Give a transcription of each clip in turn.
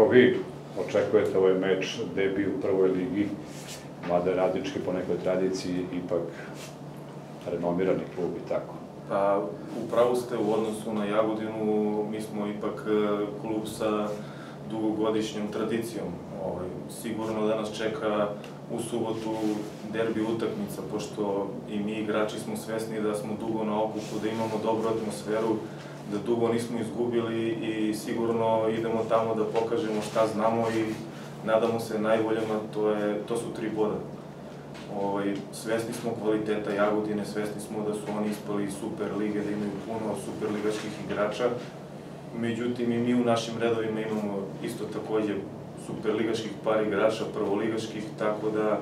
kako vi očekujete ovaj meč, debi u prvoj ligi, mada Radnički po nekoj tradiciji ipak renomirani klub i tako. Pa, upravo ste u odnosu na Jagodinu, mi smo ipak e, klub sa dugogodišnjom tradicijom. Ovaj, sigurno da nas čeka u subotu derbi utakmica, pošto i mi igrači smo svesni da smo dugo na okupu, da imamo dobru atmosferu, da dugo nismo izgubili i sigurno idemo tamo da pokažemo šta znamo i nadamo se najboljama, to, je, to su tri boda. Ovaj, svesni smo kvaliteta Jagodine, svesni smo da su oni ispali iz Super lige, da imaju puno superligaških igrača. Međutim, i mi u našim redovima imamo isto takođe superligaških par igrača, prvoligaških, tako da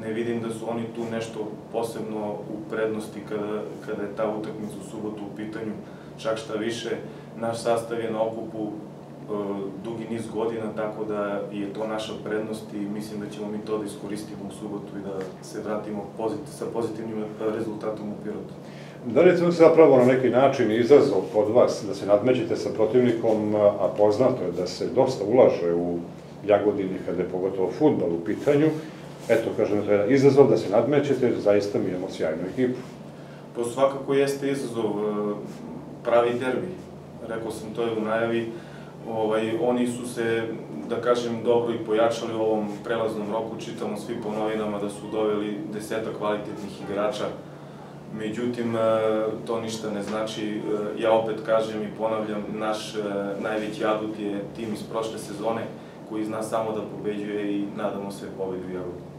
ne vidim da su oni tu nešto posebno u prednosti kada, kada je ta utakmica u subotu u pitanju. Čak šta više, naš sastav je na okupu E, dugi niz godina, tako da je to naša prednost i mislim da ćemo mi to da iskoristimo u subotu i da se vratimo pozit, sa pozitivnim rezultatom u Pirotu. Da li je to zapravo na neki način izazov pod vas da se nadmećete sa protivnikom, a poznato je da se dosta ulaže u Jagodini kada je pogotovo futbal u pitanju, eto, kažem, to je izazov da se nadmećete, zaista mi imamo sjajnu ekipu. To svakako jeste izazov, e, pravi derbi. Rekao sam to je u najavi, Ovaj, oni su se, da kažem, dobro i pojačali u ovom prelaznom roku, čitamo svi po novinama da su doveli deseta kvalitetnih igrača. Međutim, e, to ništa ne znači. E, ja opet kažem i ponavljam, naš najveći adut je tim iz prošle sezone koji zna samo da pobeđuje i nadamo se pobedu Jagodinu.